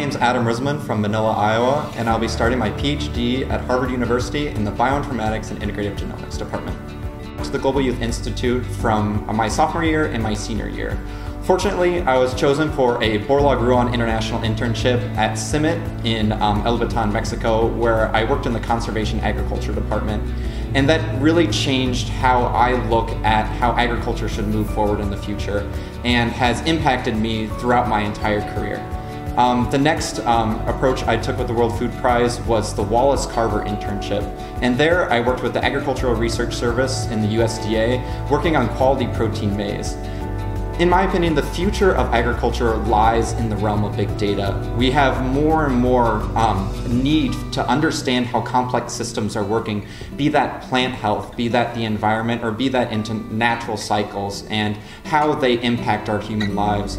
name's Adam Riesselman from Manila, Iowa, and I'll be starting my PhD at Harvard University in the Bioinformatics and Integrative Genomics Department. To the Global Youth Institute from my sophomore year and my senior year. Fortunately, I was chosen for a Borlaug Ruan International Internship at CIMMYT in um, El Batán, Mexico, where I worked in the Conservation Agriculture Department. And that really changed how I look at how agriculture should move forward in the future and has impacted me throughout my entire career. Um, the next um, approach I took with the World Food Prize was the Wallace Carver internship. And there I worked with the Agricultural Research Service in the USDA, working on quality protein maize. In my opinion, the future of agriculture lies in the realm of big data. We have more and more um, need to understand how complex systems are working, be that plant health, be that the environment, or be that into natural cycles and how they impact our human lives.